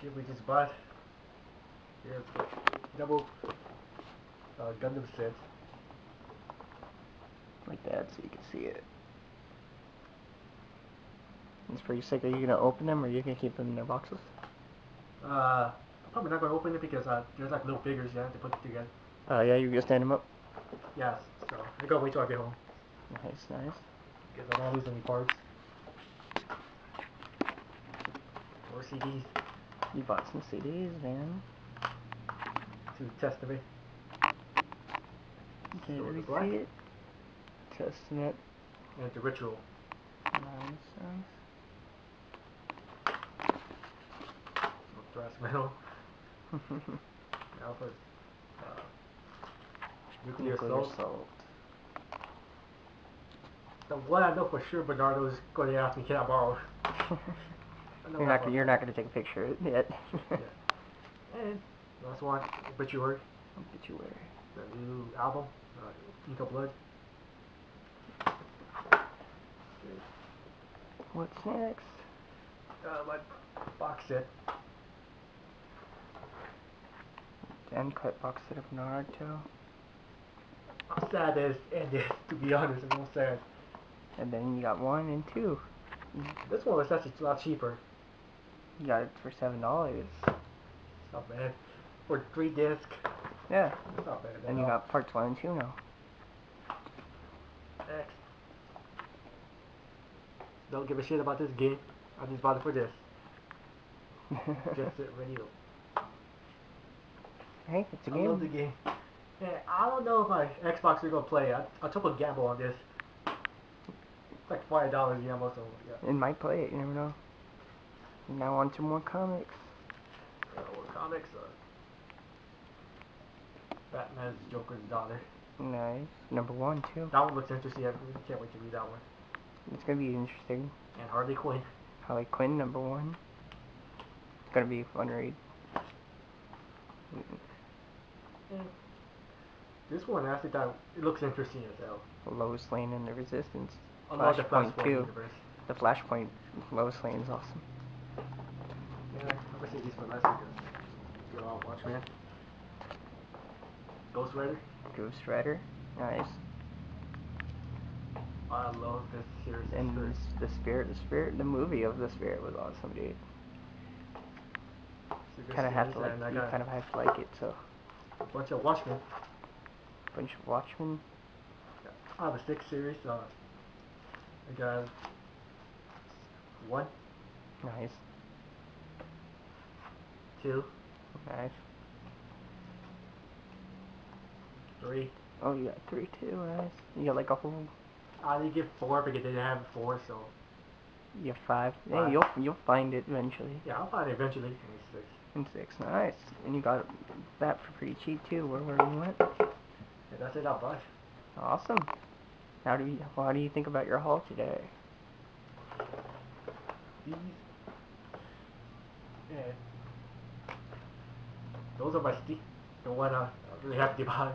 Here we just bought. Here's double uh, Gundam set. Like that so you can see it. It's pretty sick. Are you gonna open them or you gonna keep them in their boxes? Uh, I'm probably not gonna open it because uh, there's like little figures you have to put together. Oh yeah, you're gonna stand them up? Yes, so I gotta wait till I get home. Nice, nice. Because I don't lose any parts. Or CDs You bought some CDs, man. to test of it. You can't So really the black. see it. Testament. And the ritual. Nice. Thrash metal. Alpha. Uh, nuclear, Nuclear assault. assault. The one I know for sure Bernardo, is going to ask me, can I borrow? You're not gonna, you're not gonna take a picture of it yet. And last one, Obituary, Obituary. the new album, uh, Inked in Blood. What's next? Uh, my box set. Uncut box set of Naruto. I'm sad that it's ended, to be honest, I'm real sad. And then you got one and two. This one was actually a lot cheaper. You got it for seven dollars. It's not bad. For three discs, Yeah. it's not bad. And you all. got parts one and two now. X. Don't give a shit about this game. I just bought it for this. Jet Set Radio. hey, it's a I love the game. game. Yeah, I don't know if my Xbox is gonna play. I, I took a gamble on this. It's like five dollars gamble, so yeah. It might play it, you never know. Now on to more comics. Uh, what comics? Batman's Joker's daughter. Nice. Number one too. That one looks interesting. I can't wait to read that one. It's gonna be interesting. And Harley Quinn. Harley Quinn number one. It's gonna be a fun read. This one I actually thought it looks interesting as hell. Lois Lane and the Resistance. The Flashpoint Flashpoint too. universe. The Flashpoint Lois Lane's awesome. Yeah, I'm gonna say these for last because you're all Watchmen. Ghost Rider. Ghost Rider. Nice. I love this series. And this, the Spirit, the Spirit, the movie of the Spirit was awesome, dude. good Kind of have to like, and I you kind of have to like it. So, bunch of Watchmen. bunch of Watchmen. I have a six series. Uh, I got one, Nice, two, nice. three. Oh, you got three too. Nice. You got like a whole. I didn't get four because they didn't have four, so You have five. Yeah, Five. you'll you'll find it eventually. yeah, I'll find it eventually. Maybe six. And six. Nice. And you got that for pretty cheap too. Where where you went? Yeah, that's it. I'll buy. Awesome. How do you how do you think about your haul today? These. Yeah. Those are my ste The one I really happy to buy.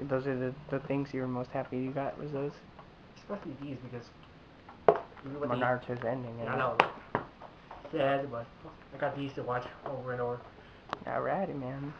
Those are the, the things you were most happy you got was those. Especially these because. Even with Naruto's ending. Yeah, I know. Sad, but I got these to watch over and over. Alrighty, man.